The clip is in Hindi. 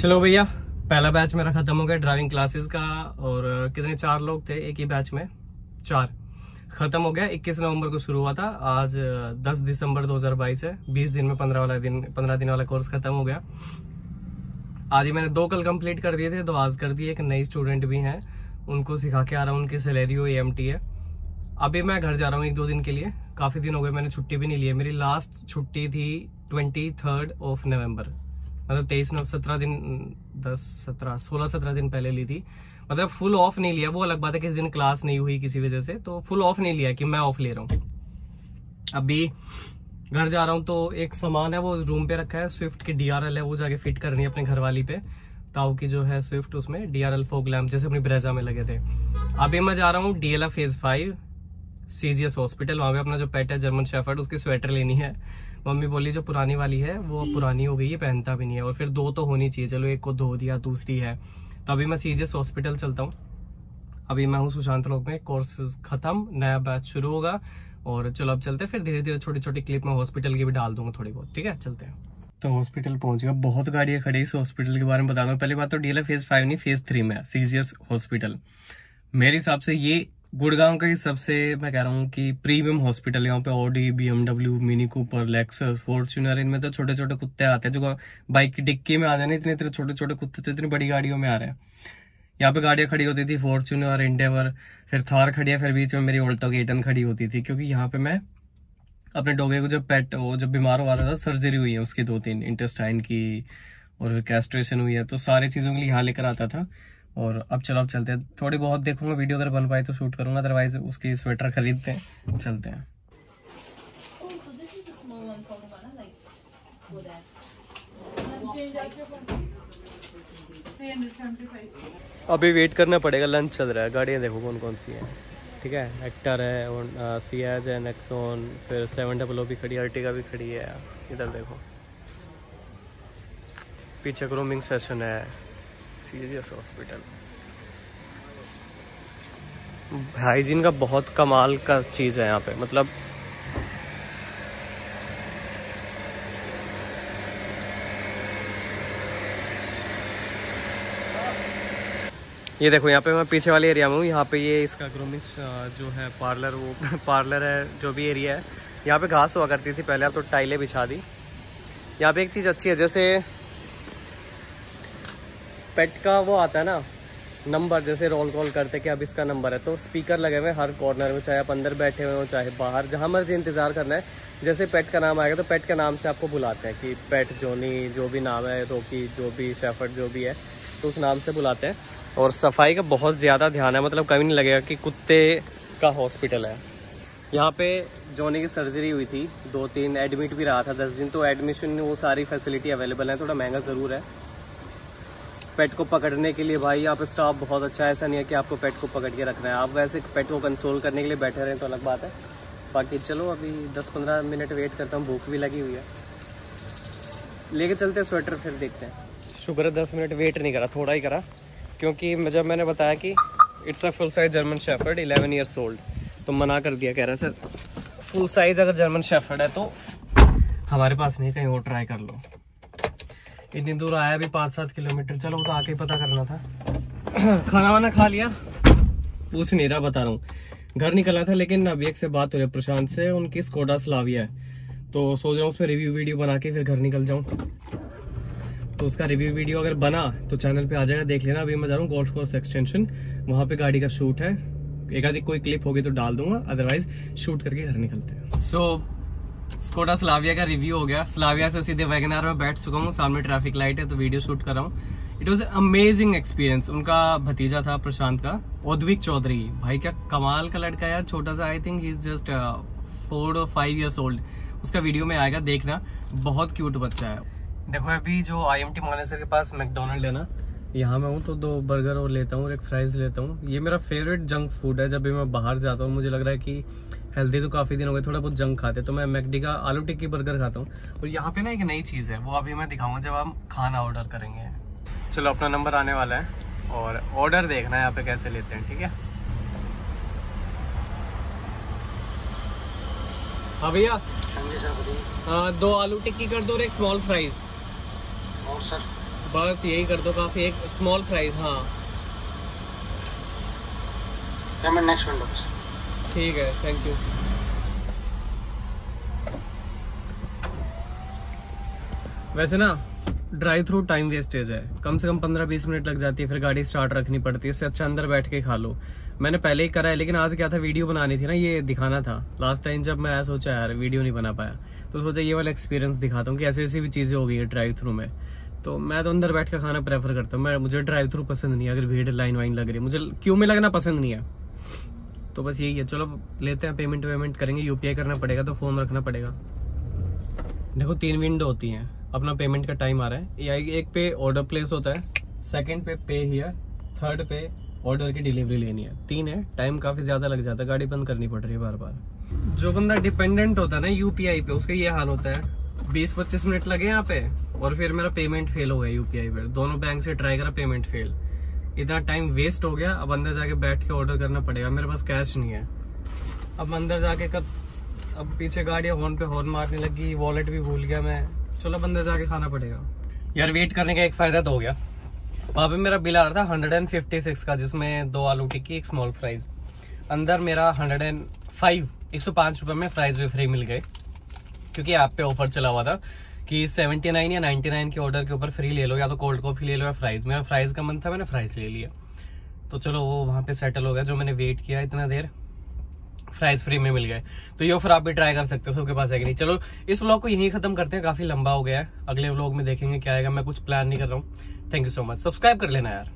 चलो भैया, पहला बैच मेरा खत्म हो गया ड्राइविंग क्लासेस का और कितने, चार लोग थे एक ही बैच में? चार। खत्म हो गया 21 नवंबर को शुरू हुआ था। आज 10 दिसंबर 2022 है। 20 दिन में 15 वाला दिन 15 दिन वाला कोर्स खत्म हो गया। आज ही मैंने दो कल कंप्लीट कर दिए थे तो आज कर दिए। एक नई स्टूडेंट भी हैं। उनको सिखा के आ रहा हूँ, उनकी सैलरी हो एम है अभी मैं घर जा रहा हूँ एक दो दिन के लिए। काफ़ी दिन हो गए, मैंने छुट्टी भी नहीं ली है। मेरी लास्ट छुट्टी थी ट्वेंटी थर्ड ऑफ़ नवंबर मतलब तेईस नौ सत्रह दिन, दस सत्रह, सोलह सत्रह दिन पहले ली थी। मतलब फुल ऑफ़ नहीं लिया। वो अलग बात है किस दिन क्लास नहीं हुई किसी वजह से तो फुल ऑफ़ नहीं लिया कि मैं ऑफ़ ले रहा हूँ। अभी घर जा रहा हूँ तो एक सामान है, वो रूम पे रखा है। स्विफ्ट की डीआरएल है, वो जाके फिट करनी है अपने घर वाली पे। ताऊ की जो है स्विफ्ट उसमें डीआरएल फोक लैम्प जैसे अपनी ब्रेजा में लगे थे। अभी मैं जा रहा हूँ DLF phase five CGS hospital वहाँ पे अपना जो पेट है जर्मन शेफर्ड उसकी स्वेटर लेनी है। मम्मी बोली, जो पुरानी वाली है, वो पुरानी हो गई है, पहनता भी नहीं है। और फिर दो तो होनी चाहिए, चलो, एक को धो दिया, दूसरी है। तो अभी मैं सीजीएस हॉस्पिटल चलता हूँ। अभी मैं हूँ सुशांत लोक में कोर्स खत्म, नया बैच शुरू होगा, और चलो, अब चलते हैं, फिर धीरे धीरे छोटी छोटी क्लिप में हॉस्पिटल की भी डाल दूँगा थोड़ी बहुत, ठीक है? चलते हैं। तो हॉस्पिटल पहुँच गया, बहुत गाड़ियाँ खड़ी इस हॉस्पिटल के बारे में बता दूँ पहली बात तो डीएलए फ़ेज़ फाइव नहीं फ़ेज़ थ्री में सीजीएस हॉस्पिटल मेरे हिसाब से ये गुड़गांव का ही सबसे, मैं कह रहा हूँ कि प्रीमियम हॉस्पिटल यहाँ पे Audi BMW Mini Cooper Lexus Fortuner इनमें तो छोटे छोटे कुत्ते आते हैं। जो बाइक की डिक्की में आ जाने, इतने इतने छोटे छोटे कुत्ते तो इतनी बड़ी गाड़ियों में आ रहे हैं। यहाँ पे गाड़ियाँ खड़ी होती थी फॉर्चुनर इंडेवर फिर थार खड़ी है, फिर बीच में मेरी ऑल्टो गेटन खड़ी होती थी, क्योंकि यहाँ पे मैं अपने डोगे को जब पेट वो जब बीमार हुआ था सर्जरी हुई है उसकी दो तीन इंटेस्टाइन की और कैस्ट्रेशन हुई है तो सारी चीज़ों के लिए यहाँ लेकर आता था। और अब चलो अब चलते हैं। थोड़ी बहुत देखूँगा वीडियो अगर बन पाए तो शूट करूँगा अदरवाइज़ उसकी स्वेटर खरीदते हैं। चलते हैं। अभी वेट करना पड़ेगा लंच चल रहा है। गाड़ियाँ देखो कौन कौन सी है। ठीक है? एक्टर है और सी एज है नेक्सोन फिर सेवन डबल ओ भी खड़ी है अर्टिगा भी खड़ी है। इधर देखो। पीछे ग्रूमिंग सेशन है सीरियस हॉस्पिटल हाइजीन का बहुत कमाल का चीज़ है यहाँ पे मतलब ये देखो, यहाँ पे मैं पीछे वाले एरिया में हूँ, यहाँ पे ये इसका ग्रूमिंग जो है पार्लर वो पार्लर है, जो भी एरिया है, यहाँ पे घास हुआ करती थी पहले, अब तो टाइलें बिछा दी। यहाँ पे एक चीज़ अच्छी है, जैसे पेट का वो आता है ना नंबर जैसे रोल कॉल करते कि अब इसका नंबर है। तो स्पीकर लगे हुए हर कॉर्नर में, चाहे आप अंदर बैठे हुए हो, चाहे बाहर, जहाँ मर्ज़ी इंतज़ार करना है। जैसे पेट का नाम आएगा तो पेट के नाम से आपको बुलाते हैं कि पेट जोनी जो भी नाम है रोकी जो भी शेफर्ड जो भी है तो उस नाम से बुलाते हैं। और सफ़ाई का बहुत ज़्यादा ध्यान है मतलब कभी नहीं लगेगा कि कुत्ते का हॉस्पिटल है। यहाँ पे जोनी की सर्जरी हुई थी, दो तीन एडमिट भी रहा था दस दिन तो एडमिशन वो सारी फैसिलिटी अवेलेबल है, थोड़ा महँगा ज़रूर है। पेट को पकड़ने के लिए भाई यहाँ पे स्टाफ बहुत अच्छा है, ऐसा नहीं है कि आपको पेट को पकड़ के रखना है। आप वैसे पेट को कंट्रोल करने के लिए बैठे रहें तो अलग बात है। बाकी चलो, अभी 10-15 मिनट वेट करता हूँ, भूख भी लगी हुई है। लेके चलते हैं स्वेटर फिर देखते हैं। शुक्र है दस मिनट वेट नहीं करा, थोड़ा ही करा। क्योंकि जब मैंने बताया कि it's a full size German shepherd eleven years old तो मना कर दिया, कह रहा सर फुल साइज़ अगर जर्मन शेफर्ड है तो हमारे पास नहीं, कहीं और ट्राई कर लो। इतनी दूर आया भी पाँच सात किलोमीटर। चलो तो आके पता करना था। खाना वाना खा लिया। पूछ नहीं रहा बता रहा हूँ। घर निकला था लेकिन अभी एक से बात हो रही है। प्रशांत से उनकी स्कोडा स्लाविया है। तो सोच रहा हूँ उस पर रिव्यू वीडियो बना के फिर घर निकल जाऊँ। तो उसका रिव्यू वीडियो अगर बना तो चैनल पे आ जाएगा। देख लेना। अभी मैं जा रहा हूँ गोल्फ कोर्स एक्सटेंशन वहाँ पे गाड़ी का शूट है। एक आधी कोई क्लिप होगी तो डाल दूँगा। अदरवाइज़ शूट करके घर निकलते हैं। सो so, स्कोडा स्लाविया का रिव्यू हो गया। स्लाविया से सीधे वैगनार में बैठ चुका हूँ। सामने ट्रैफ़िक लाइट है तो वीडियो शूट कर रहा हूँ। इट वॉज़ अमेजिंग एक्सपीरियंस उनका भतीजा था प्रशांत का औद्विक चौधरी भाई, क्या कमाल का लड़का यार, छोटा सा। I think is just four five years old उसका वीडियो में आएगा, देखना। बहुत क्यूट बच्चा है। देखो, अभी जो आई एम टी मानेसर के पास मैकडोनल्ड है ना, यहाँ मैं हूँ तो दो बर्गर और लेता हूँ और एक फ्राइज लेता हूँ। ये मेरा फेवरेट जंक फ़ूड है। जब भी मैं बाहर जाता हूँ, मुझे लग रहा है कि हेल्दी तो काफ़ी दिन हो गए थोड़ा बहुत जंक खाते तो मैं मैकडी का आलू टिक्की बर्गर खाता हूँ। और यहाँ पे ना एक नई चीज़ है वो अभी मैं दिखाऊँगा जब हम खाना ऑर्डर करेंगे। चलो अपना नंबर आने वाला है और ऑर्डर देखना है यहाँ पे कैसे लेते हैं ठीक है? हाँ भैया? हाँ, दो आलू टिक्की कर दो और एक स्मॉल फ्राइज और सर? बस यही कर दो काफ़ी एक स्मॉल फ्राइज हाँ। नेक्स्ट विंडो ठीक है थैंक यू वैसे ना ड्राइव थ्रू टाइम वेस्टेज है। कम से कम पंद्रह बीस मिनट लग जाती है, फिर गाड़ी स्टार्ट रखनी पड़ती है। इससे अच्छा अंदर बैठ के खा लो। मैंने पहले ही करा है, लेकिन आज क्या था वीडियो बनानी थी ना, ये दिखाना था। लास्ट टाइम जब मैं सोचा, यार वीडियो नहीं बना पाया। तो सोचा, ये वाला एक्सपीरियंस दिखाता हूँ कि ऐसी ऐसी भी चीज़ें हो गई है ड्राइव थ्रू में। तो मैं तो अंदर बैठ कर खाना प्रेफर करता हूँ। मैं, मुझे ड्राइव थ्रू पसंद नहीं है, अगर भीड़ लाइन वाइन लग रही है। मुझे, क्यों में लगना पसंद नहीं है। तो बस यही है। चलो, लेते हैं पेमेंट वेमेंट करेंगे। यूपीआई करना पड़ेगा तो फ़ोन रखना पड़ेगा। देखो, तीन विंडो होती हैं। अपना पेमेंट का टाइम आ रहा है। या एक पे ऑर्डर प्लेस होता है। सेकंड पे पे हियर थर्ड पे ऑर्डर की डिलीवरी लेनी है। तीन है। टाइम काफ़ी ज़्यादा लग जाता है। गाड़ी बंद करनी पड़ रही है बार बार। जो बंदा डिपेंडेंट होता है ना यूपीआई पे, उसका ये हाल होता है। बीस पच्चीस मिनट लगे यहाँ पे और फिर मेरा पेमेंट फेल हो गया यूपीआई पे। दोनों बैंक से ट्राई करा पेमेंट फेल इतना टाइम वेस्ट हो गया, अब अंदर जाके बैठ के ऑर्डर करना पड़ेगा। मेरे पास कैश नहीं है। अब अंदर जाके कब, अब पीछे गाड़ी हॉर्न पे हॉर्न मारने लगी वॉलेट भी भूल गया मैं। चलो अब अंदर जाके खाना पड़ेगा। यार वेट करने का एक फ़ायदा तो हो गया। वहाँ पे मेरा बिल आ रहा था हंड्रेड एंड फिफ्टी सिक्स का, जिसमें दो आलू टिक्की, एक स्मॉल फ्राइज अंदर मेरा हंड्रेड एंड फाइव एक सौ पाँच रुपए में फ्राइज भी फ्री मिल गए, क्योंकि ऐप पे ऑफ़र चला हुआ था। कि सेवेंटी नाइन या नाइनटी नाइन के ऑर्डर के ऊपर फ्री ले लो, या तो कोल्ड कॉफ़ी ले लो या फ्राइज मेरा फ्राइज का मन था, मैंने फ्राइज ले लिया तो चलो, वो वहाँ पे सेटल हो गया, जो मैंने वेट किया इतना देर। फ्राइज फ्री में मिल गए। तो ये ऑफ़र आप भी ट्राई कर सकते हो, सबके पास है कि नहीं। चलो, इस व्लॉग को यहीं खत्म करते हैं, काफ़ी लंबा हो गया है। अगले व्लॉग में देखेंगे क्या आएगा, मैं कुछ प्लान नहीं कर रहा हूँ। Thank you so much subscribe कर लेना यार।